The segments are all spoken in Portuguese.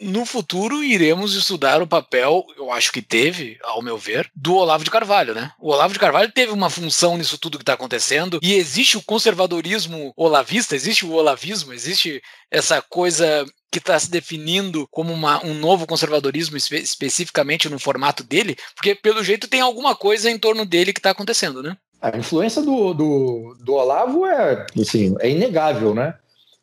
no futuro iremos estudar o papel, eu acho que teve, ao meu ver, do Olavo de Carvalho, né? O Olavo de Carvalho teve uma função nisso tudo que está acontecendo e existe o conservadorismo olavista, existe o olavismo, existe essa coisa que está se definindo como uma, um novo conservadorismo espe especificamente no formato dele, porque pelo jeito tem alguma coisa em torno dele que está acontecendo, né? A influência do, do, do Olavo é, assim, é inegável, né?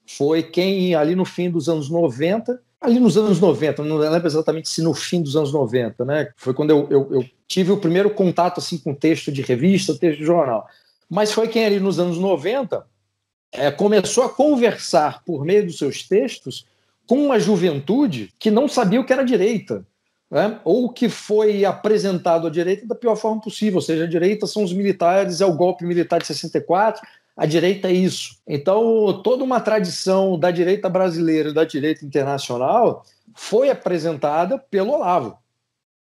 Foi quem, ali no fim dos anos 90, ali nos anos 90, não lembro exatamente se no fim dos anos 90, né? Foi quando eu, eu, eu tive o primeiro contato assim com texto de revista, texto de jornal. Mas foi quem ali nos anos 90 é, começou a conversar por meio dos seus textos com uma juventude que não sabia o que era direita né? ou que foi apresentado à direita da pior forma possível, ou seja, a direita são os militares, é o golpe militar de 64, a direita é isso. Então, toda uma tradição da direita brasileira e da direita internacional foi apresentada pelo Olavo.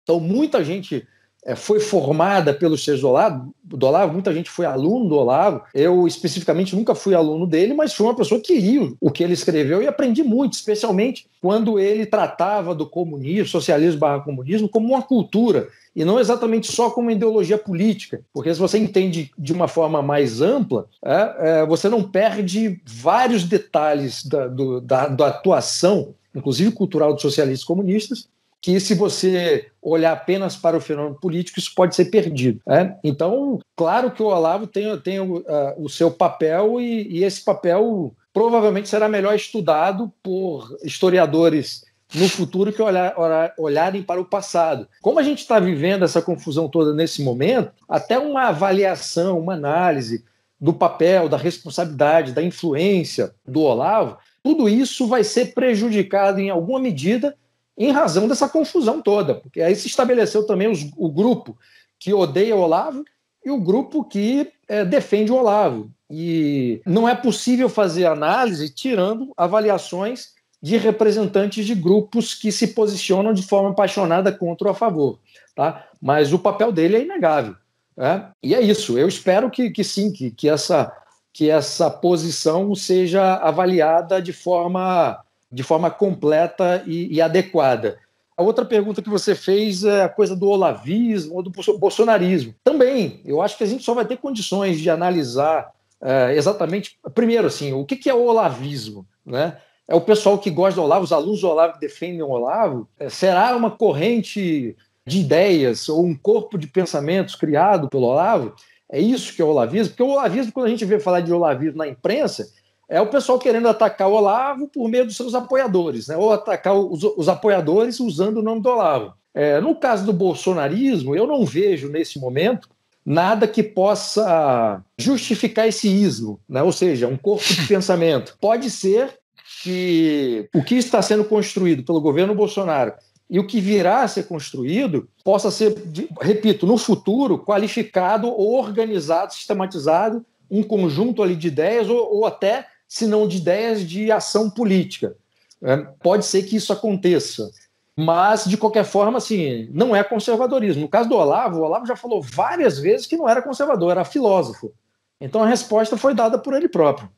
Então, muita gente é, foi formada pelos seus do Olavo, do Olavo, muita gente foi aluno do Olavo. Eu, especificamente, nunca fui aluno dele, mas fui uma pessoa que lia o que ele escreveu e aprendi muito, especialmente quando ele tratava do comunismo, socialismo barra comunismo, como uma cultura e não exatamente só como ideologia política, porque se você entende de uma forma mais ampla, é, é, você não perde vários detalhes da, do, da, da atuação, inclusive cultural dos socialistas comunistas, que se você olhar apenas para o fenômeno político, isso pode ser perdido. Né? Então, claro que o Olavo tem, tem o, uh, o seu papel e, e, esse papel provavelmente será melhor estudado por historiadores no futuro que olhar, olharem para o passado. Como a gente está vivendo essa confusão toda nesse momento, até uma avaliação, uma análise do papel, da responsabilidade, da influência do Olavo, tudo isso vai ser prejudicado em alguma medida em razão dessa confusão toda, porque aí se estabeleceu também os, o grupo que odeia o Olavo e o grupo que é, defende o Olavo. E não é possível fazer análise tirando avaliações de representantes de grupos que se posicionam de forma apaixonada contra ou a favor. Tá? Mas o papel dele é inegável. Né? E é isso. Eu espero que, que sim, que, que, essa, que essa posição seja avaliada de forma de forma completa e, e adequada. A outra pergunta que você fez é a coisa do olavismo ou do bolsonarismo. Também, eu acho que a gente só vai ter condições de analisar é, exatamente, primeiro, assim, o que, que é o olavismo, né? É o pessoal que gosta do Olavo, os alunos do Olavo que defendem o Olavo? É, será uma corrente de ideias ou um corpo de pensamentos criado pelo Olavo? É isso que é o olavismo? Porque o olavismo, quando a gente vê falar de olavismo na imprensa, é o pessoal querendo atacar o Olavo por meio dos seus apoiadores, né? ou atacar os, os apoiadores usando o nome do Olavo. É, no caso do bolsonarismo, eu não vejo nesse momento nada que possa justificar esse ismo, né? ou seja, um corpo de pensamento. Pode ser que o que está sendo construído pelo governo Bolsonaro e o que virá a ser construído possa ser, repito, no futuro, qualificado ou organizado, sistematizado, um conjunto ali de ideias ou, ou até se não de ideias de ação política. É, pode ser que isso aconteça. Mas, de qualquer forma, assim, não é conservadorismo. No caso do Olavo, o Olavo já falou várias vezes que não era conservador, era filósofo. Então a resposta foi dada por ele próprio.